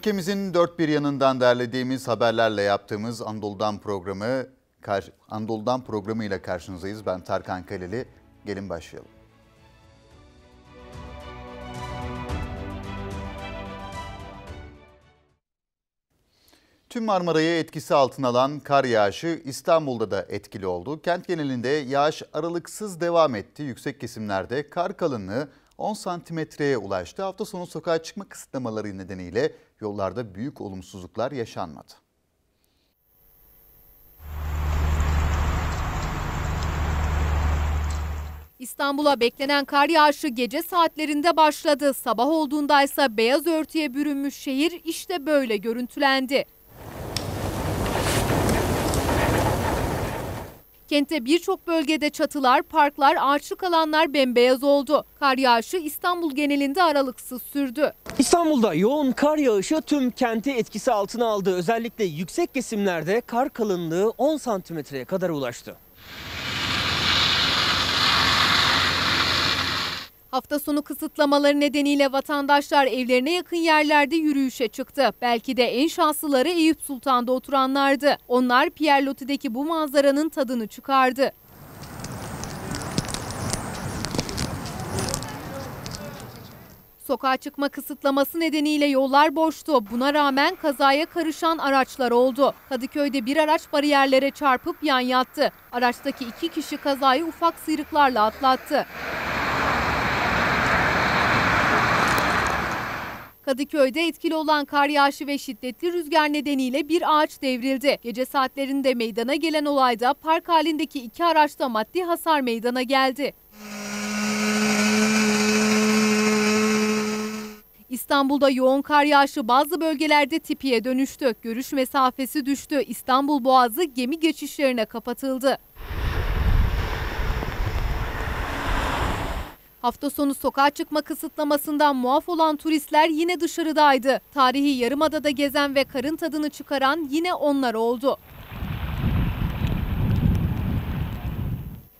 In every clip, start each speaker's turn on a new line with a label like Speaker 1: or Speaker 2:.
Speaker 1: Ülkemizin dört bir yanından derlediğimiz haberlerle yaptığımız Anadolu'dan programı Anadolu'dan programıyla karşınızdayız. Ben Tarkan Kaleli. Gelin başlayalım. Tüm Marmara'yı etkisi altına alan kar yağışı İstanbul'da da etkili oldu. Kent genelinde yağış aralıksız devam etti. Yüksek kesimlerde kar kalınlığı 10 santimetreye ulaştı. Hafta sonu sokağa çıkma kısıtlamaları nedeniyle yollarda büyük olumsuzluklar yaşanmadı.
Speaker 2: İstanbul'a beklenen kar yağışı gece saatlerinde başladı. Sabah olduğunda ise beyaz örtüye bürünmüş şehir işte böyle görüntülendi. Kentte birçok bölgede çatılar, parklar, ağaçlık alanlar bembeyaz oldu. Kar yağışı İstanbul genelinde aralıksız sürdü.
Speaker 3: İstanbul'da yoğun kar yağışı tüm kenti etkisi altına aldı. Özellikle yüksek kesimlerde kar kalınlığı 10 santimetreye kadar ulaştı.
Speaker 2: Hafta sonu kısıtlamaları nedeniyle vatandaşlar evlerine yakın yerlerde yürüyüşe çıktı. Belki de en şanslıları Eyüp Sultan'da oturanlardı. Onlar Pierre Loti'deki bu manzaranın tadını çıkardı. Sokağa çıkma kısıtlaması nedeniyle yollar boştu. Buna rağmen kazaya karışan araçlar oldu. Kadıköy'de bir araç bariyerlere çarpıp yan yattı. Araçtaki iki kişi kazayı ufak sıyrıklarla atlattı. Kadıköy'de etkili olan kar yağışı ve şiddetli rüzgar nedeniyle bir ağaç devrildi. Gece saatlerinde meydana gelen olayda park halindeki iki araçta maddi hasar meydana geldi. İstanbul'da yoğun kar yağışı bazı bölgelerde tipiye dönüştü. Görüş mesafesi düştü. İstanbul Boğazı gemi geçişlerine kapatıldı. Hafta sonu sokağa çıkma kısıtlamasından muaf olan turistler yine dışarıdaydı. Tarihi Yarımada'da gezen ve karın tadını çıkaran yine onlar oldu.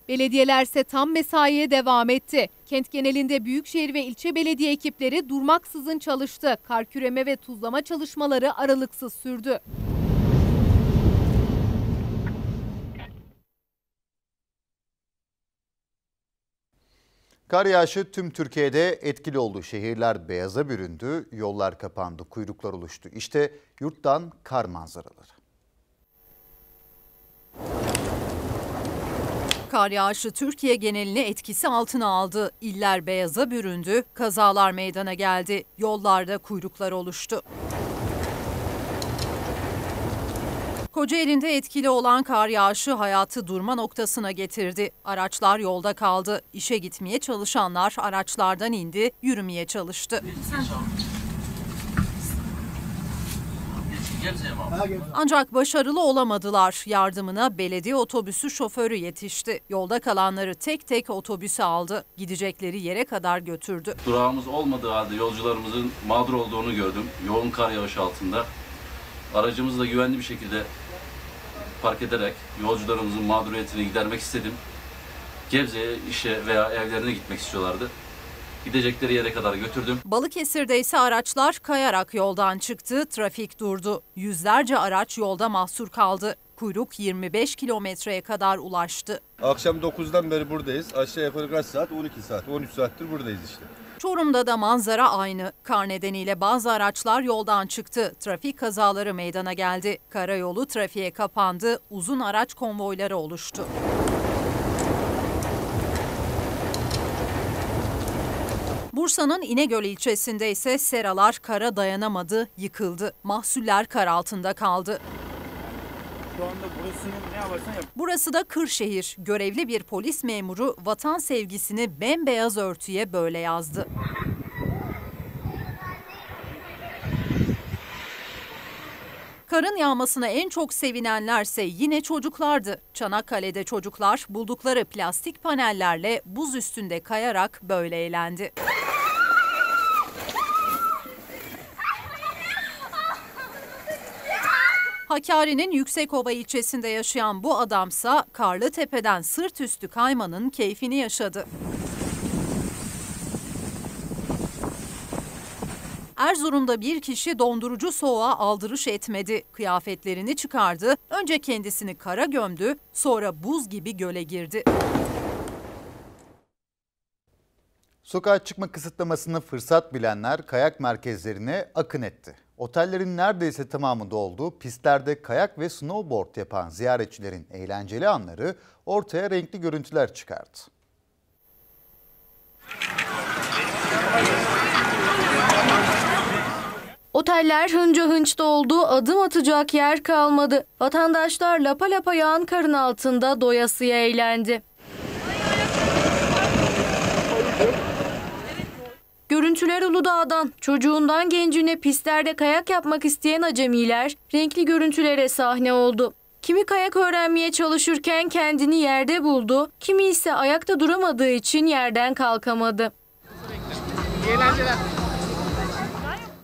Speaker 2: Belediyelerse tam mesaiye devam etti. Kent genelinde büyükşehir ve ilçe belediye ekipleri durmaksızın çalıştı. Kar küreme ve tuzlama çalışmaları aralıksız sürdü.
Speaker 1: Kar yağışı tüm Türkiye'de etkili oldu. Şehirler beyaza büründü, yollar kapandı, kuyruklar oluştu. İşte yurttan kar manzaraları.
Speaker 4: Kar yağışı Türkiye genelini etkisi altına aldı. İller beyaza büründü, kazalar meydana geldi. Yollarda kuyruklar oluştu. Kocaeli'nde etkili olan kar yağışı hayatı durma noktasına getirdi. Araçlar yolda kaldı. İşe gitmeye çalışanlar araçlardan indi, yürümeye çalıştı. Ancak başarılı olamadılar. Yardımına belediye otobüsü şoförü yetişti. Yolda kalanları tek tek otobüse aldı. Gidecekleri yere kadar götürdü.
Speaker 5: Durağımız olmadığı halde yolcularımızın mağdur olduğunu gördüm. Yoğun kar yağışı altında. Aracımızı da güvenli bir şekilde park ederek yolcularımızın mağduriyetini gidermek istedim. Gebze'ye işe veya evlerine gitmek istiyorlardı. Gidecekleri yere kadar götürdüm.
Speaker 4: Balıkesir'de ise araçlar kayarak yoldan çıktı, trafik durdu. Yüzlerce araç yolda mahsur kaldı. Kuyruk 25 kilometreye kadar ulaştı.
Speaker 6: Akşam 9'dan beri buradayız. Aşağı yukarı kaç saat? 12 saat. 13 saattir buradayız işte.
Speaker 4: Çorum'da da manzara aynı. Kar nedeniyle bazı araçlar yoldan çıktı. Trafik kazaları meydana geldi. Karayolu trafiğe kapandı. Uzun araç konvoyları oluştu. Bursa'nın İnegöl ilçesinde ise seralar kara dayanamadı, yıkıldı. Mahsuller kar altında kaldı.
Speaker 7: Şu anda burasını ne yaparsan yap.
Speaker 4: Burası da Kırşehir. Görevli bir polis memuru vatan sevgisini bembeyaz örtüye böyle yazdı. Karın yağmasına en çok sevinenlerse yine çocuklardı. Çanakkale'de çocuklar buldukları plastik panellerle buz üstünde kayarak böyle eğlendi. Hakkari'nin Yüksekova ilçesinde yaşayan bu adamsa Karlı Tepe'den sırt üstü kaymanın keyfini yaşadı. Erzurum'da bir kişi dondurucu soğuğa aldırış etmedi. Kıyafetlerini çıkardı, önce kendisini kara gömdü, sonra buz gibi göle girdi.
Speaker 1: Sokağa çıkma kısıtlamasını fırsat bilenler kayak merkezlerine akın etti. Otellerin neredeyse tamamı doldu. Pistlerde kayak ve snowboard yapan ziyaretçilerin eğlenceli anları ortaya renkli görüntüler çıkardı.
Speaker 8: Oteller hınca hınç doldu, adım atacak yer kalmadı. Vatandaşlar lapa lapa yağan karın altında doyasıya eğlendi. Görüntüler Uludağ'dan. Çocuğundan gencine pistlerde kayak yapmak isteyen acemiler renkli görüntülere sahne oldu. Kimi kayak öğrenmeye çalışırken kendini yerde buldu, kimi ise ayakta duramadığı için yerden kalkamadı.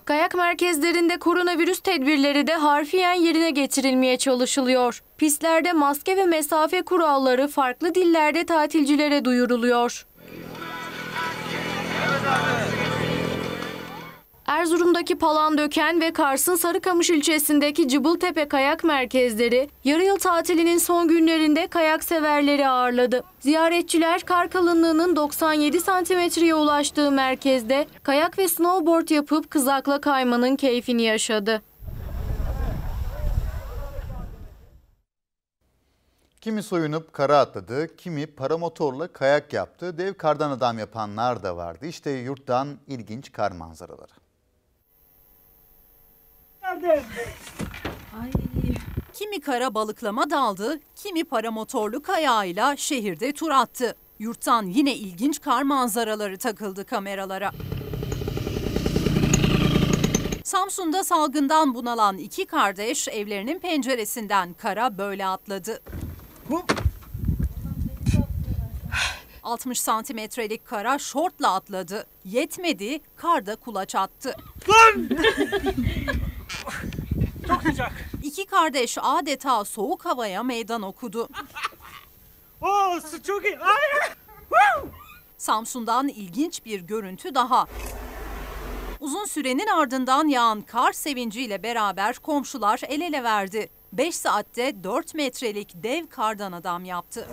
Speaker 8: Kayak merkezlerinde koronavirüs tedbirleri de harfiyen yerine getirilmeye çalışılıyor. Pistlerde maske ve mesafe kuralları farklı dillerde tatilcilere duyuruluyor. Erzurum'daki Palandöken ve Kars'ın Sarıkamış ilçesindeki Cıbıltepe kayak merkezleri yarı yıl tatilinin son günlerinde kayak severleri ağırladı. Ziyaretçiler kar kalınlığının 97 santimetreye ulaştığı merkezde kayak ve snowboard yapıp kızakla kaymanın keyfini yaşadı.
Speaker 1: Kimi soyunup kara atladı, kimi paramotorla kayak yaptı, dev kardan adam yapanlar da vardı. İşte yurttan ilginç kar manzaraları.
Speaker 4: Kimi kara balıklama daldı, kimi paramotorlu kayağıyla şehirde tur attı. Yurttan yine ilginç kar manzaraları takıldı kameralara. Samsun'da salgından bunalan iki kardeş evlerinin penceresinden kara böyle atladı. 60 santimetrelik kara şortla atladı. Yetmedi, karda kulaç attı.
Speaker 9: Çok sıcak.
Speaker 4: İki kardeş adeta soğuk havaya meydan okudu.
Speaker 9: Oo su çok iyi. Ay!
Speaker 4: Samsun'dan ilginç bir görüntü daha. Uzun sürenin ardından yağan kar sevinciyle beraber komşular el ele verdi. 5 saatte 4 metrelik dev kardan adam yaptı.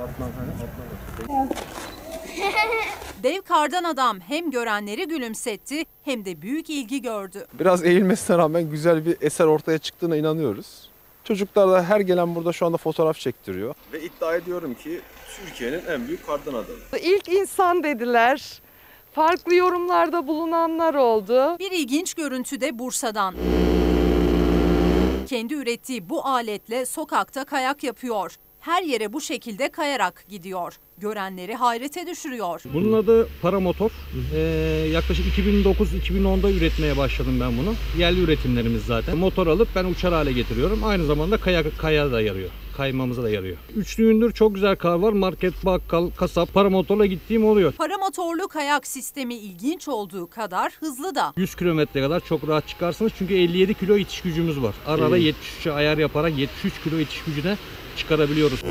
Speaker 4: Dev kardan adam hem görenleri gülümsetti hem de büyük ilgi gördü.
Speaker 10: Biraz eğilmesine rağmen güzel bir eser ortaya çıktığına inanıyoruz. Çocuklar da her gelen burada şu anda fotoğraf çektiriyor.
Speaker 6: Ve iddia ediyorum ki Türkiye'nin en büyük kardan adamı.
Speaker 11: İlk insan dediler. Farklı yorumlarda bulunanlar oldu.
Speaker 4: Bir ilginç görüntü de Bursa'dan. Kendi ürettiği bu aletle sokakta kayak yapıyor. Her yere bu şekilde kayarak gidiyor. Görenleri hayrete düşürüyor.
Speaker 12: Bunun adı paramotor. Ee, yaklaşık 2009-2010'da üretmeye başladım ben bunu. Yerli üretimlerimiz zaten. Motor alıp ben uçar hale getiriyorum. Aynı zamanda kaya, kaya da yarıyor. Kaymamıza da yarıyor. Üçlüğündür çok güzel kar var. Market, bakkal, kasap, paramotorla gittiğim oluyor.
Speaker 4: Paramotorlu kayak sistemi ilginç olduğu kadar hızlı da.
Speaker 12: 100 kilometre kadar çok rahat çıkarsınız. Çünkü 57 kilo itiş gücümüz var. Arada 73'e ayar yaparak 73 kilo itiş gücüne çıkarabiliyoruz.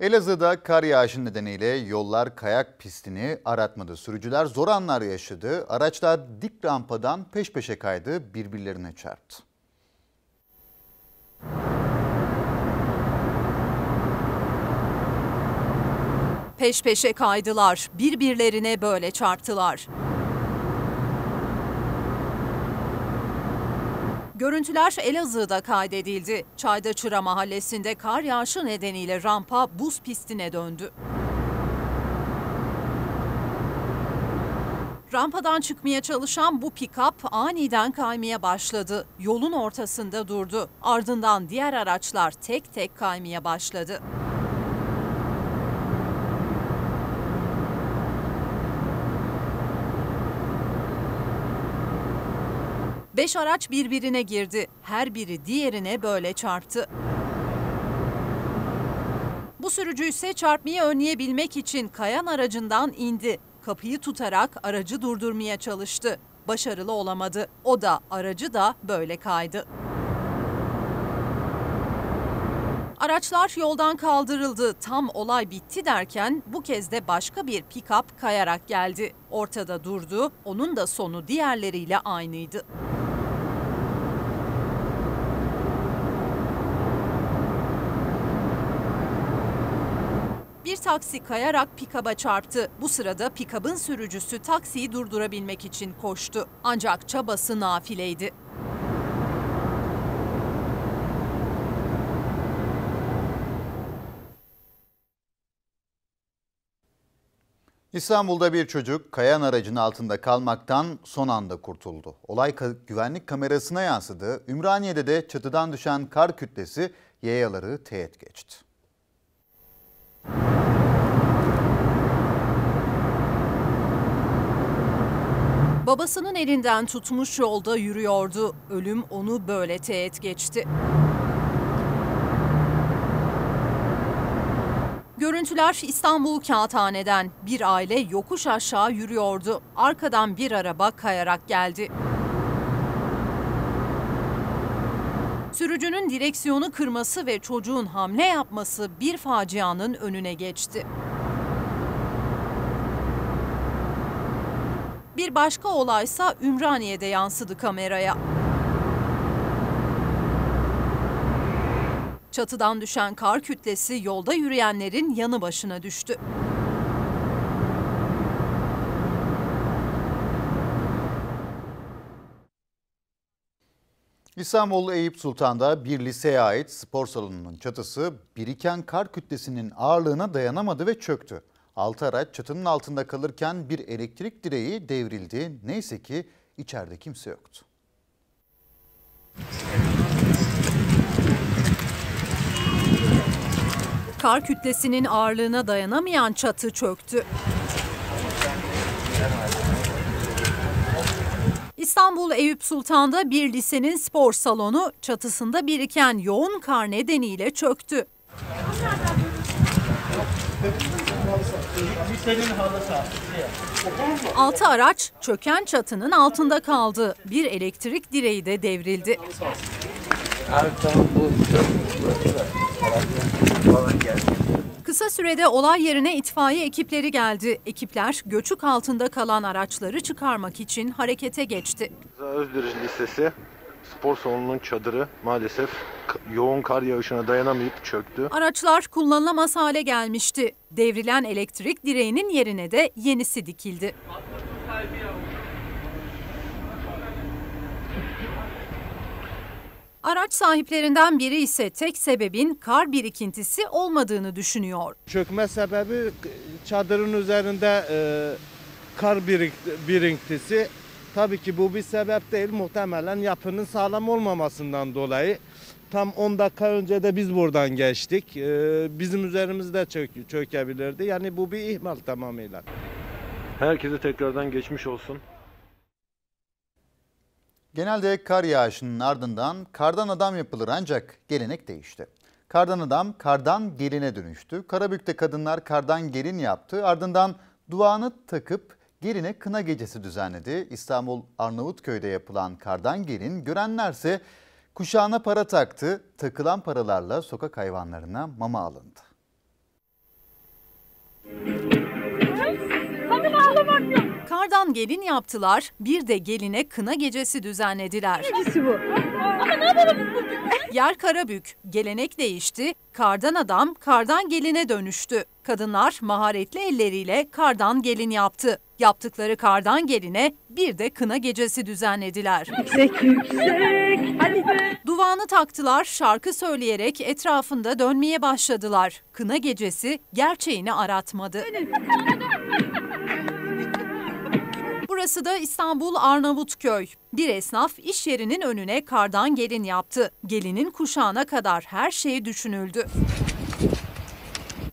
Speaker 1: Elazığ'da kar yağışı nedeniyle yollar kayak pistini aratmadı. Sürücüler zor anlar yaşadı. Araçlar dik rampadan peş peşe kaydı, birbirlerine çarptı.
Speaker 4: Peş peşe kaydılar. Birbirlerine böyle çarptılar. Görüntüler Elazığ'da kaydedildi. Çaydaçıra mahallesinde kar yağışı nedeniyle rampa buz pistine döndü. Rampadan çıkmaya çalışan bu pikap aniden kaymaya başladı. Yolun ortasında durdu. Ardından diğer araçlar tek tek kaymaya başladı. Beş araç birbirine girdi. Her biri diğerine böyle çarptı. Bu sürücü ise çarpmayı önleyebilmek için kayan aracından indi. Kapıyı tutarak aracı durdurmaya çalıştı. Başarılı olamadı. O da aracı da böyle kaydı. Araçlar yoldan kaldırıldı. Tam olay bitti derken bu kez de başka bir pick-up kayarak geldi. Ortada durdu. Onun da sonu diğerleriyle aynıydı. Taksi kayarak pikaba çarptı. Bu sırada pikabın sürücüsü taksiyi durdurabilmek için koştu. Ancak çabası nafileydi.
Speaker 1: İstanbul'da bir çocuk kayan aracın altında kalmaktan son anda kurtuldu. Olay güvenlik kamerasına yansıdı. Ümraniye'de de çatıdan düşen kar kütlesi yayaları teğet geçti.
Speaker 4: Babasının elinden tutmuş yolda yürüyordu. Ölüm onu böyle teğet geçti. Görüntüler İstanbul Kağıthane'den. Bir aile yokuş aşağı yürüyordu. Arkadan bir araba kayarak geldi. Sürücünün direksiyonu kırması ve çocuğun hamle yapması bir facianın önüne geçti. Bir başka olaysa Ümraniye'de yansıdı kameraya. Çatıdan düşen kar kütlesi yolda yürüyenlerin yanı başına düştü.
Speaker 1: İstanbul Eyüp Sultan'da bir liseye ait spor salonunun çatısı biriken kar kütlesinin ağırlığına dayanamadı ve çöktü. Altı araç çatının altında kalırken bir elektrik direği devrildi. Neyse ki içeride kimse yoktu.
Speaker 4: Kar kütlesinin ağırlığına dayanamayan çatı çöktü. İstanbul Eyüp Sultan'da bir lisenin spor salonu çatısında biriken yoğun kar nedeniyle çöktü. Altı araç çöken çatının altında kaldı. Bir elektrik direği de devrildi. Kısa sürede olay yerine itfaiye ekipleri geldi. Ekipler göçük altında kalan araçları çıkarmak için harekete geçti.
Speaker 10: Özdirici Lisesi spor salonunun çadırı maalesef yoğun kar yağışına dayanamayıp çöktü.
Speaker 4: Araçlar kullanılamaz hale gelmişti. Devrilen elektrik direğinin yerine de yenisi dikildi. Araç sahiplerinden biri ise tek sebebin kar birikintisi olmadığını düşünüyor.
Speaker 13: Çökme sebebi çadırın üzerinde e, kar birik- birintisi. Tabii ki bu bir sebep değil. Muhtemelen yapının sağlam olmamasından dolayı. Tam 10 dakika önce de biz buradan geçtik. E, bizim üzerimizde çök, çökebilirdi. Yani bu bir ihmal tamamıyla.
Speaker 10: Herkese tekrardan geçmiş olsun.
Speaker 1: Genelde kar yağışının ardından kardan adam yapılır ancak gelenek değişti. Kardan adam kardan geline dönüştü. Karabük'te kadınlar kardan gelin yaptı. Ardından duanı takıp geline kına gecesi düzenledi. İstanbul Arnavutköy'de yapılan kardan gelin görenlerse kuşağına para taktı. Takılan paralarla sokak hayvanlarına mama alındı.
Speaker 4: Kardan gelin yaptılar, bir de geline kına gecesi düzenlediler.
Speaker 14: bu. Ama ne yapalım
Speaker 4: Yer Karabük, gelenek değişti, kardan adam kardan geline dönüştü. Kadınlar maharetli elleriyle kardan gelin yaptı. Yaptıkları kardan geline bir de kına gecesi düzenlediler.
Speaker 14: Yüksek yüksek. Hadi be.
Speaker 4: Duvanı taktılar, şarkı söyleyerek etrafında dönmeye başladılar. Kına gecesi gerçeğini aratmadı. Burası da İstanbul Arnavutköy. Bir esnaf iş yerinin önüne kardan gelin yaptı. Gelinin kuşağına kadar her şey düşünüldü.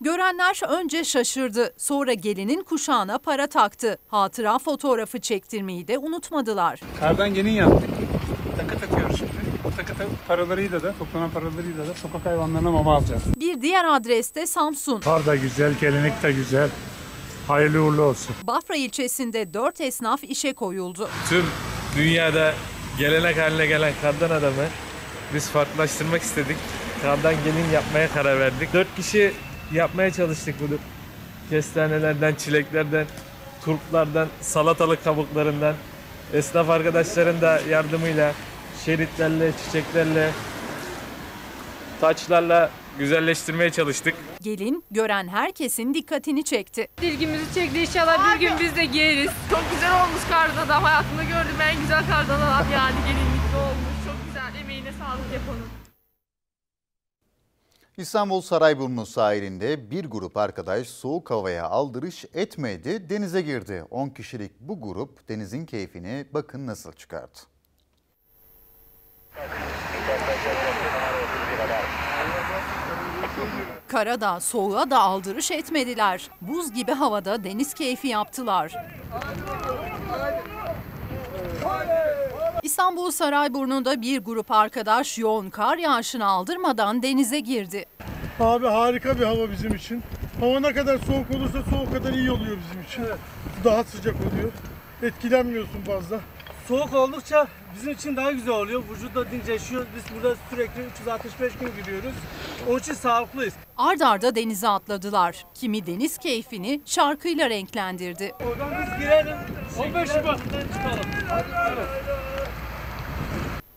Speaker 4: Görenler önce şaşırdı. Sonra gelinin kuşağına para taktı. Hatıra fotoğrafı çektirmeyi de unutmadılar.
Speaker 9: Kardan gelin yaptık. Takı takıyoruz şimdi. O takı ta- paralarıyla da, toplanan paralarıyla da sokak hayvanlarına mama alacağız.
Speaker 4: Bir diğer adreste Samsun.
Speaker 15: Kar da güzel, gelenek de güzel. Hayırlı uğurlu olsun.
Speaker 4: Bafra ilçesinde dört esnaf işe koyuldu.
Speaker 16: Tüm dünyada gelenek haline gelen kardan adamı biz farklılaştırmak istedik. kardan gelin yapmaya karar verdik. Dört kişi yapmaya çalıştık bunu. Kestanelerden, çileklerden, turplardan, salatalık kabuklarından, esnaf arkadaşların da yardımıyla, şeritlerle, çiçeklerle, taçlarla güzelleştirmeye çalıştık.
Speaker 4: Gelin gören herkesin dikkatini çekti.
Speaker 17: İlgimizi çekti inşallah bir gün biz de giyeriz. Çok güzel olmuş kardan adam. Hayatımda gördüğüm en güzel kardan adam yani gelinlikli olmuş. Çok güzel. Emeğine sağlık yapanın.
Speaker 1: İstanbul Sarayburnu sahilinde bir grup arkadaş soğuk havaya aldırış etmedi, denize girdi. 10 kişilik bu grup denizin keyfini bakın nasıl çıkardı.
Speaker 4: Karada soğuğa da aldırış etmediler. Buz gibi havada deniz keyfi yaptılar. İstanbul Sarayburnu'nda bir grup arkadaş yoğun kar yağışını aldırmadan denize girdi.
Speaker 18: Abi harika bir hava bizim için. Hava ne kadar soğuk olursa soğuk kadar iyi oluyor bizim için. Daha sıcak oluyor. Etkilenmiyorsun fazla.
Speaker 19: Soğuk oldukça bizim için daha güzel oluyor. Vücut da dinçleşiyor. Biz burada sürekli 365 gün giriyoruz. Onun için sağlıklıyız.
Speaker 4: Ard arda denize atladılar. Kimi deniz keyfini şarkıyla renklendirdi.
Speaker 19: Oradan biz girelim. 15 Şubat'tan çıkalım.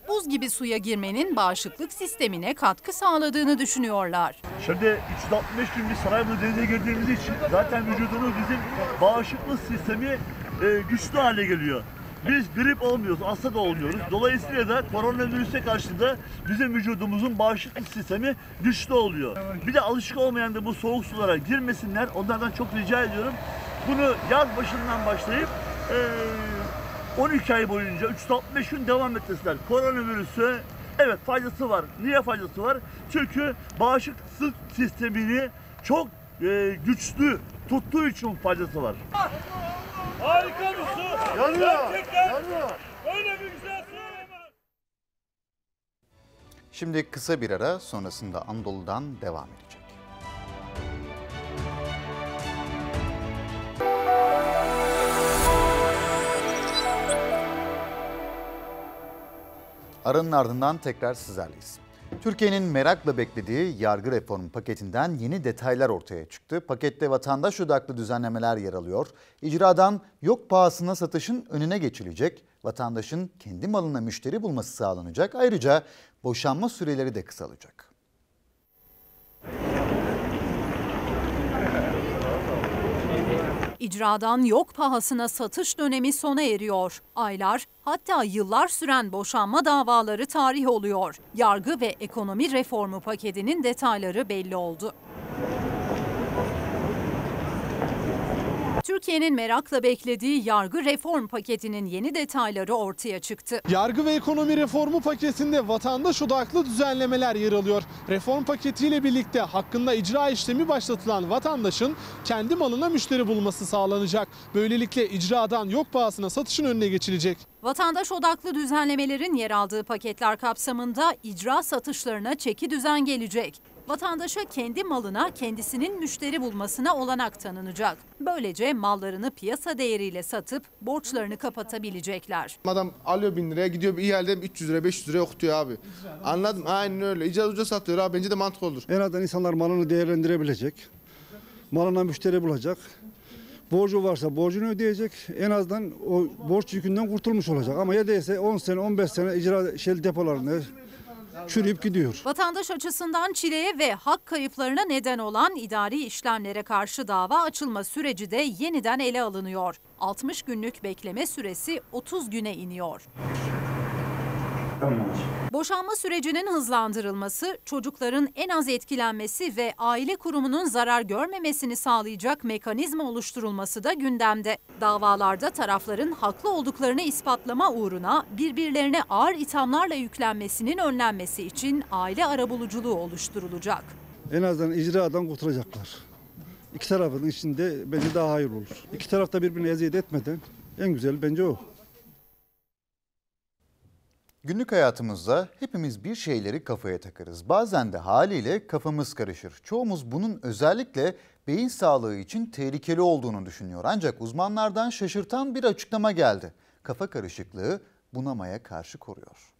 Speaker 4: Buz gibi suya girmenin bağışıklık sistemine katkı sağladığını düşünüyorlar.
Speaker 20: Şimdi 365 gün biz Sarayburnu denize girdiğimiz için zaten vücudumuz bizim bağışıklık sistemi e, güçlü hale geliyor. Biz grip olmuyoruz, hasta da olmuyoruz. Dolayısıyla da koronavirüse karşı da bizim vücudumuzun bağışıklık sistemi güçlü oluyor. Bir de alışık olmayan da bu soğuk sulara girmesinler. Onlardan çok rica ediyorum. Bunu yaz başından başlayıp e, 12 ay boyunca 365 gün devam etsinler. Koronavirüsü evet faydası var. Niye faydası var? Çünkü bağışıklık sistemini çok e, güçlü tuttuğu için faydası var.
Speaker 19: Harika bir su.
Speaker 20: Yanıyor,
Speaker 19: Gerçekten
Speaker 20: yanıyor.
Speaker 19: Öyle bir güzel su olamaz.
Speaker 1: Şimdi kısa bir ara sonrasında Anadolu'dan devam edecek. Aranın ardından tekrar sizlerleyiz. Türkiye'nin merakla beklediği yargı reformu paketinden yeni detaylar ortaya çıktı. Pakette vatandaş odaklı düzenlemeler yer alıyor. İcradan yok pahasına satışın önüne geçilecek. Vatandaşın kendi malına müşteri bulması sağlanacak. Ayrıca boşanma süreleri de kısalacak.
Speaker 4: İcradan yok pahasına satış dönemi sona eriyor. Aylar hatta yıllar süren boşanma davaları tarih oluyor. Yargı ve ekonomi reformu paketinin detayları belli oldu. Türkiye'nin merakla beklediği yargı reform paketinin yeni detayları ortaya çıktı.
Speaker 21: Yargı ve ekonomi reformu paketinde vatandaş odaklı düzenlemeler yer alıyor. Reform paketiyle birlikte hakkında icra işlemi başlatılan vatandaşın kendi malına müşteri bulması sağlanacak. Böylelikle icradan yok pahasına satışın önüne geçilecek.
Speaker 4: Vatandaş odaklı düzenlemelerin yer aldığı paketler kapsamında icra satışlarına çeki düzen gelecek. Vatandaşa kendi malına kendisinin müşteri bulmasına olanak tanınacak. Böylece mallarını piyasa değeriyle satıp borçlarını kapatabilecekler.
Speaker 22: Adam alıyor 1000 liraya gidiyor bir yerde 300 lira 500 liraya okutuyor abi. Anladım aynen öyle. İcaz uca satıyor abi bence de mantıklı olur.
Speaker 23: En azından insanlar malını değerlendirebilecek. Malına müşteri bulacak. Borcu varsa borcunu ödeyecek. En azından o borç yükünden kurtulmuş olacak. Ama ya değilse 10 sene 15 sene icra şey depolarında çürüyüp gidiyor.
Speaker 4: Vatandaş açısından çileye ve hak kayıplarına neden olan idari işlemlere karşı dava açılma süreci de yeniden ele alınıyor. 60 günlük bekleme süresi 30 güne iniyor. Boşanma sürecinin hızlandırılması, çocukların en az etkilenmesi ve aile kurumunun zarar görmemesini sağlayacak mekanizma oluşturulması da gündemde. Davalarda tarafların haklı olduklarını ispatlama uğruna birbirlerine ağır ithamlarla yüklenmesinin önlenmesi için aile arabuluculuğu oluşturulacak.
Speaker 23: En azından icradan kurtulacaklar. İki tarafın içinde bence daha hayır olur. İki taraf da birbirine eziyet etmeden en güzel bence o.
Speaker 1: Günlük hayatımızda hepimiz bir şeyleri kafaya takarız. Bazen de haliyle kafamız karışır. Çoğumuz bunun özellikle beyin sağlığı için tehlikeli olduğunu düşünüyor. Ancak uzmanlardan şaşırtan bir açıklama geldi. Kafa karışıklığı bunamaya karşı koruyor.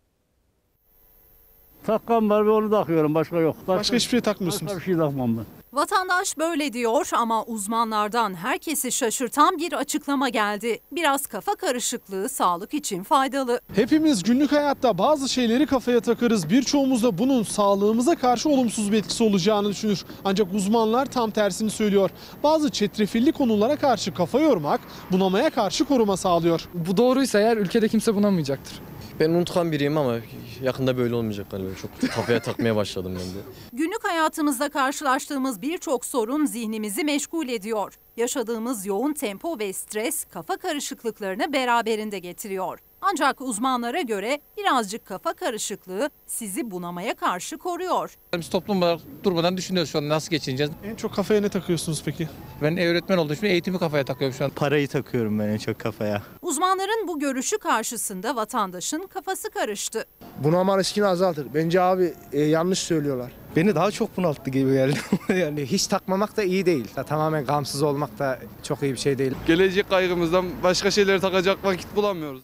Speaker 24: Takkam var ve onu takıyorum. Başka yok.
Speaker 21: Başka hiçbir şey takmıyorsunuz.
Speaker 24: Başka bir şey takmam ben.
Speaker 4: Vatandaş böyle diyor ama uzmanlardan herkesi şaşırtan bir açıklama geldi. Biraz kafa karışıklığı sağlık için faydalı.
Speaker 21: Hepimiz günlük hayatta bazı şeyleri kafaya takarız. Birçoğumuz da bunun sağlığımıza karşı olumsuz bir etkisi olacağını düşünür. Ancak uzmanlar tam tersini söylüyor. Bazı çetrefilli konulara karşı kafa yormak bunamaya karşı koruma sağlıyor.
Speaker 25: Bu doğruysa eğer ülkede kimse bunamayacaktır. Ben unutkan biriyim ama yakında böyle olmayacak galiba. Çok kafaya takmaya başladım ben de.
Speaker 4: Günlük hayatımızda karşılaştığımız birçok sorun zihnimizi meşgul ediyor. Yaşadığımız yoğun tempo ve stres kafa karışıklıklarını beraberinde getiriyor. Ancak uzmanlara göre birazcık kafa karışıklığı sizi bunamaya karşı koruyor.
Speaker 26: Biz toplum olarak durmadan düşünüyoruz şu an nasıl geçineceğiz.
Speaker 21: En çok kafaya ne takıyorsunuz peki?
Speaker 26: Ben öğretmen olduğum için eğitimi kafaya takıyorum şu an.
Speaker 27: Parayı takıyorum ben en çok kafaya.
Speaker 4: Uzmanların bu görüşü karşısında vatandaşın kafası karıştı.
Speaker 28: Bunalma riskini azaltır. Bence abi e, yanlış söylüyorlar.
Speaker 27: Beni daha çok bunalttı gibi geldi.
Speaker 28: yani hiç takmamak da iyi değil. Tamamen gamsız olmak da çok iyi bir şey değil.
Speaker 29: Gelecek kaygımızdan başka şeyleri takacak vakit bulamıyoruz.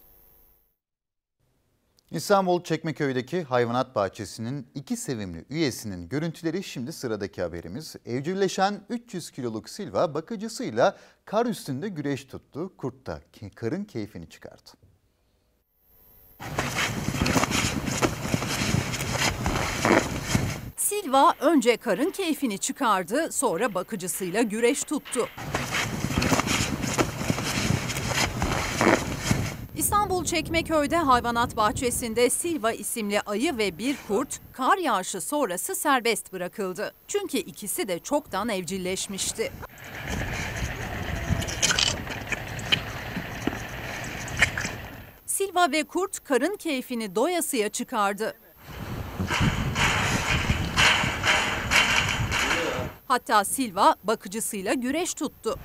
Speaker 1: İstanbul Çekmeköy'deki hayvanat bahçesinin iki sevimli üyesinin görüntüleri şimdi sıradaki haberimiz. Evcilleşen 300 kiloluk Silva bakıcısıyla kar üstünde güreş tuttu. Kurt da karın keyfini çıkardı.
Speaker 4: Silva önce karın keyfini çıkardı, sonra bakıcısıyla güreş tuttu. İstanbul Çekmeköy'de hayvanat bahçesinde Silva isimli ayı ve bir kurt kar yağışı sonrası serbest bırakıldı. Çünkü ikisi de çoktan evcilleşmişti. Silva ve kurt karın keyfini doyasıya çıkardı. Hatta Silva bakıcısıyla güreş tuttu.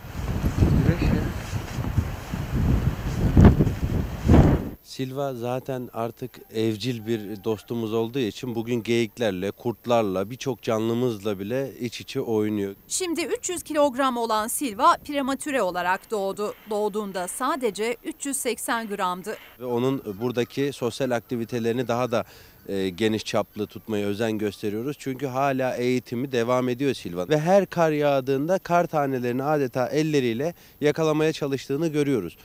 Speaker 30: Silva zaten artık evcil bir dostumuz olduğu için bugün geyiklerle, kurtlarla, birçok canlımızla bile iç içe oynuyor.
Speaker 4: Şimdi 300 kilogram olan Silva prematüre olarak doğdu. Doğduğunda sadece 380 gramdı.
Speaker 30: Ve onun buradaki sosyal aktivitelerini daha da e, geniş çaplı tutmaya özen gösteriyoruz. Çünkü hala eğitimi devam ediyor Silva. Ve her kar yağdığında kar tanelerini adeta elleriyle yakalamaya çalıştığını görüyoruz.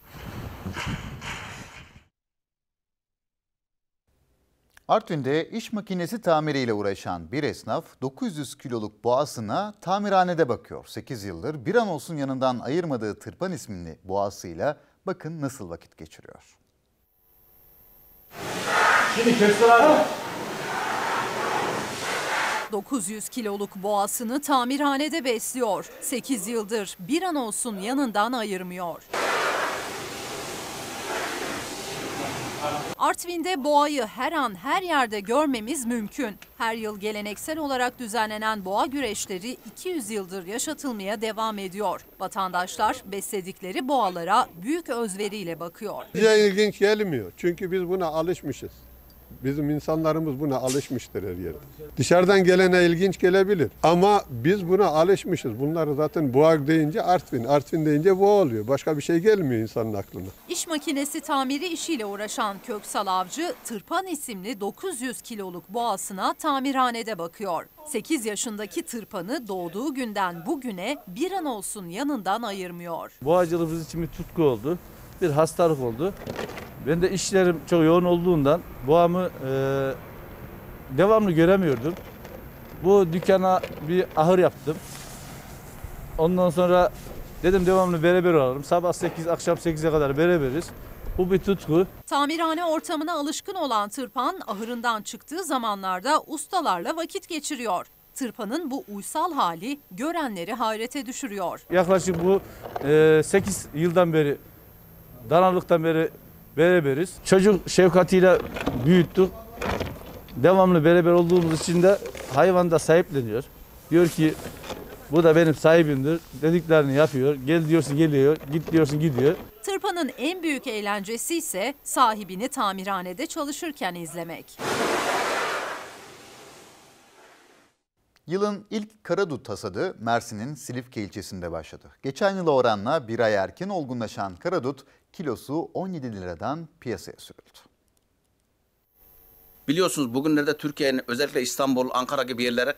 Speaker 1: Artvin'de iş makinesi tamiriyle uğraşan bir esnaf 900 kiloluk boğasına tamirhanede bakıyor. 8 yıldır bir an olsun yanından ayırmadığı Tırpan ismini boğasıyla bakın nasıl vakit geçiriyor.
Speaker 31: Şimdi abi.
Speaker 4: 900 kiloluk boğasını tamirhanede besliyor. 8 yıldır bir an olsun yanından ayırmıyor. Artvin'de boğayı her an her yerde görmemiz mümkün. Her yıl geleneksel olarak düzenlenen boğa güreşleri 200 yıldır yaşatılmaya devam ediyor. Vatandaşlar besledikleri boğalara büyük özveriyle bakıyor.
Speaker 32: Bize ilginç gelmiyor. Çünkü biz buna alışmışız. Bizim insanlarımız buna alışmıştır her yerde. Dışarıdan gelene ilginç gelebilir. Ama biz buna alışmışız. Bunları zaten boğa deyince Artvin, Artvin deyince boğa oluyor. Başka bir şey gelmiyor insanın aklına.
Speaker 4: İş makinesi tamiri işiyle uğraşan Köksal Avcı, Tırpan isimli 900 kiloluk boğasına tamirhanede bakıyor. 8 yaşındaki Tırpan'ı doğduğu günden bugüne bir an olsun yanından ayırmıyor.
Speaker 33: Boğacılığımız için bir tutku oldu. Bir hastalık oldu. Ben de işlerim çok yoğun olduğundan boğamı e, devamlı göremiyordum. Bu dükkana bir ahır yaptım. Ondan sonra dedim devamlı beraber olalım. Sabah 8, akşam 8'e kadar beraberiz. Bu bir tutku.
Speaker 4: Tamirhane ortamına alışkın olan Tırpan ahırından çıktığı zamanlarda ustalarla vakit geçiriyor. Tırpan'ın bu uysal hali görenleri hayrete düşürüyor.
Speaker 33: Yaklaşık bu e, 8 yıldan beri, danalıktan beri beraberiz. Çocuk şefkatiyle büyüttük. Devamlı beraber olduğumuz için de hayvan da sahipleniyor. Diyor ki bu da benim sahibimdir. Dediklerini yapıyor. Gel diyorsun geliyor. Git diyorsun gidiyor.
Speaker 4: Tırpan'ın en büyük eğlencesi ise sahibini tamirhanede çalışırken izlemek.
Speaker 1: Yılın ilk karadut hasadı Mersin'in Silifke ilçesinde başladı. Geçen yıla oranla bir ay erken olgunlaşan karadut kilosu 17 liradan piyasaya sürüldü.
Speaker 34: Biliyorsunuz bugünlerde Türkiye'nin özellikle İstanbul, Ankara gibi yerlere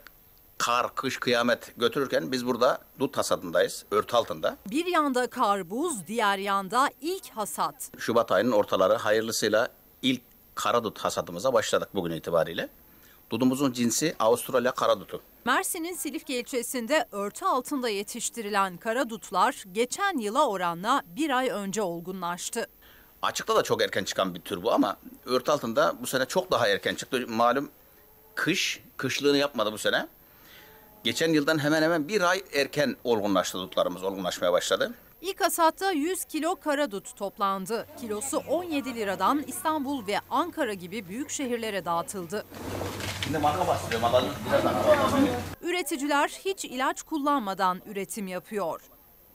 Speaker 34: kar, kış, kıyamet götürürken biz burada dut hasadındayız, örtü altında.
Speaker 4: Bir yanda kar buz, diğer yanda ilk hasat.
Speaker 34: Şubat ayının ortaları hayırlısıyla ilk karadut hasadımıza başladık bugün itibariyle. Dudumuzun cinsi Avustralya karadutu.
Speaker 4: Mersin'in Silifke ilçesinde örtü altında yetiştirilen karadutlar geçen yıla oranla bir ay önce olgunlaştı.
Speaker 34: Açıkta da çok erken çıkan bir tür bu ama örtü altında bu sene çok daha erken çıktı. Malum kış, kışlığını yapmadı bu sene. Geçen yıldan hemen hemen bir ay erken olgunlaştı dutlarımız, olgunlaşmaya başladı.
Speaker 4: İlk hasatta 100 kilo karadut toplandı. Kilosu 17 liradan İstanbul ve Ankara gibi büyük şehirlere dağıtıldı.
Speaker 34: Şimdi marka birazdan.
Speaker 4: Üreticiler hiç ilaç kullanmadan üretim yapıyor.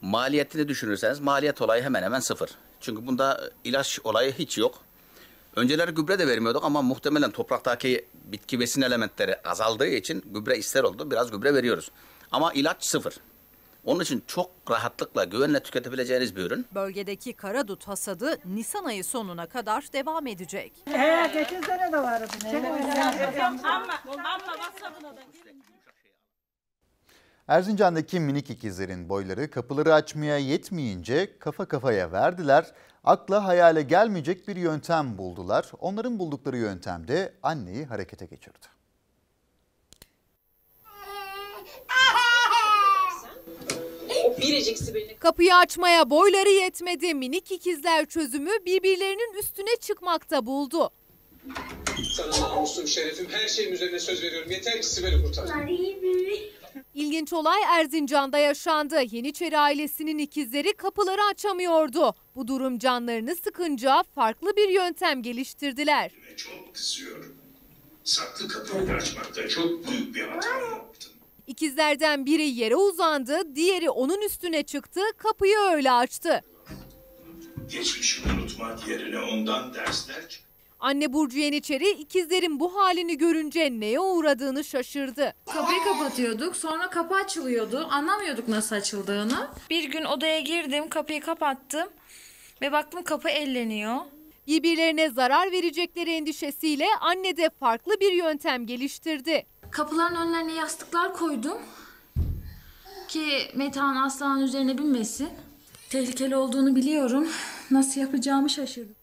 Speaker 34: Maliyetini düşünürseniz maliyet olayı hemen hemen sıfır. Çünkü bunda ilaç olayı hiç yok. Önceleri gübre de vermiyorduk ama muhtemelen topraktaki bitki besin elementleri azaldığı için gübre ister oldu. Biraz gübre veriyoruz. Ama ilaç sıfır. Onun için çok rahatlıkla, güvenle tüketebileceğiniz bir ürün.
Speaker 4: Bölgedeki karadut hasadı Nisan ayı sonuna kadar devam edecek.
Speaker 35: He, geçen sene de vardı. Ama,
Speaker 1: Erzincan'daki minik ikizlerin boyları kapıları açmaya yetmeyince kafa kafaya verdiler. Akla hayale gelmeyecek bir yöntem buldular. Onların buldukları yöntemde anneyi harekete geçirdi.
Speaker 2: Kapıyı açmaya boyları yetmedi. Minik ikizler çözümü birbirlerinin üstüne çıkmakta buldu.
Speaker 36: Sana namusum, şerefim, her şeyim üzerine söz veriyorum. Yeter ki Sibel'i kurtar.
Speaker 2: İlginç olay Erzincan'da yaşandı. Yeniçeri ailesinin ikizleri kapıları açamıyordu. Bu durum canlarını sıkınca farklı bir yöntem geliştirdiler.
Speaker 36: Çok kızıyorum. Saklı kapıyı açmakta çok büyük bir hata yaptım.
Speaker 2: İkizlerden biri yere uzandı, diğeri onun üstüne çıktı, kapıyı öyle açtı.
Speaker 36: Geçmişi unutmak yerine ondan dersler çık.
Speaker 2: Anne Burcu Yeniçeri ikizlerin bu halini görünce neye uğradığını şaşırdı.
Speaker 37: Kapıyı kapatıyorduk. Sonra kapı açılıyordu. Anlamıyorduk nasıl açıldığını. Bir gün odaya girdim, kapıyı kapattım ve baktım kapı elleniyor.
Speaker 2: Birbirlerine zarar verecekleri endişesiyle anne de farklı bir yöntem geliştirdi.
Speaker 37: Kapıların önlerine yastıklar koydum ki Metehan Aslan'ın üzerine binmesin. Tehlikeli olduğunu biliyorum. Nasıl yapacağımı şaşırdım.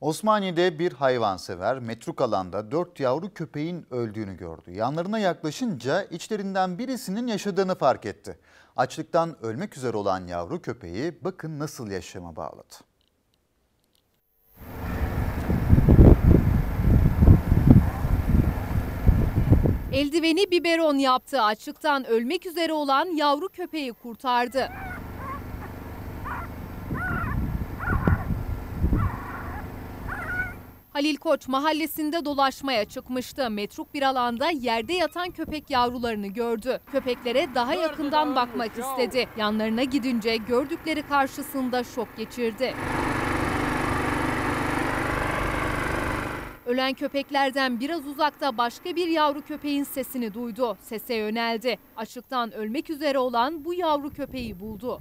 Speaker 1: Osmaniye'de bir hayvansever metruk alanda dört yavru köpeğin öldüğünü gördü. Yanlarına yaklaşınca içlerinden birisinin yaşadığını fark etti. Açlıktan ölmek üzere olan yavru köpeği bakın nasıl yaşama bağladı.
Speaker 2: Eldiveni biberon yaptı. Açlıktan ölmek üzere olan yavru köpeği kurtardı. Halil Koç mahallesinde dolaşmaya çıkmıştı. Metruk bir alanda yerde yatan köpek yavrularını gördü. Köpeklere daha yakından bakmak istedi. Yanlarına gidince gördükleri karşısında şok geçirdi. Ölen köpeklerden biraz uzakta başka bir yavru köpeğin sesini duydu. Sese yöneldi. Açlıktan ölmek üzere olan bu yavru köpeği buldu.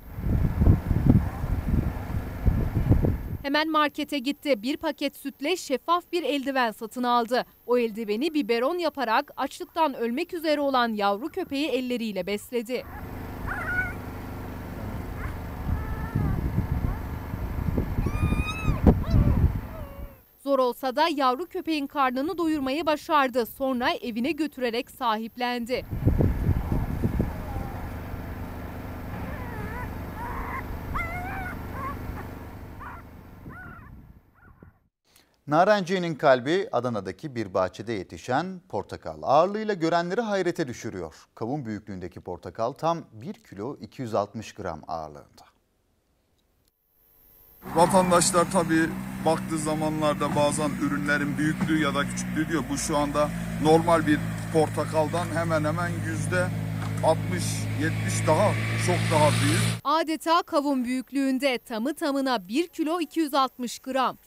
Speaker 2: Hemen markete gitti. Bir paket sütle şeffaf bir eldiven satın aldı. O eldiveni biberon yaparak açlıktan ölmek üzere olan yavru köpeği elleriyle besledi. Zor olsa da yavru köpeğin karnını doyurmayı başardı. Sonra evine götürerek sahiplendi.
Speaker 1: Narenciye'nin kalbi Adana'daki bir bahçede yetişen portakal. Ağırlığıyla görenleri hayrete düşürüyor. Kavun büyüklüğündeki portakal tam 1 kilo 260 gram ağırlığında.
Speaker 38: Vatandaşlar tabii baktığı zamanlarda bazen ürünlerin büyüklüğü ya da küçüklüğü diyor. Bu şu anda normal bir portakaldan hemen hemen yüzde 60-70 daha çok daha büyük.
Speaker 2: Adeta kavun büyüklüğünde tamı tamına 1 kilo 260 gram.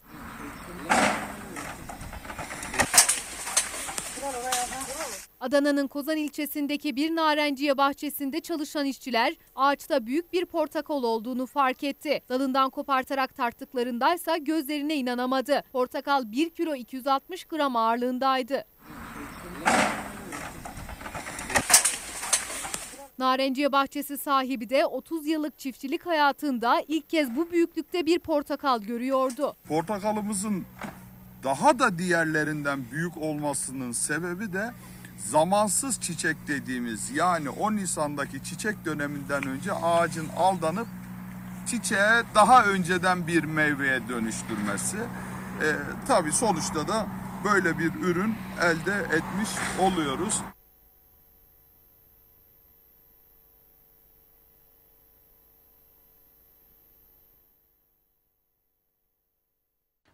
Speaker 2: Adana'nın Kozan ilçesindeki bir narenciye bahçesinde çalışan işçiler ağaçta büyük bir portakal olduğunu fark etti. Dalından kopartarak tarttıklarındaysa gözlerine inanamadı. Portakal 1 kilo 260 gram ağırlığındaydı. Narenciye bahçesi sahibi de 30 yıllık çiftçilik hayatında ilk kez bu büyüklükte bir portakal görüyordu.
Speaker 38: Portakalımızın daha da diğerlerinden büyük olmasının sebebi de zamansız çiçek dediğimiz yani 10 Nisan'daki çiçek döneminden önce ağacın aldanıp çiçeğe daha önceden bir meyveye dönüştürmesi. Ee, tabii sonuçta da böyle bir ürün elde etmiş oluyoruz.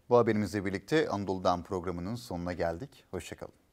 Speaker 1: Bu haberimizle birlikte Anadolu'dan programının sonuna geldik. Hoşçakalın.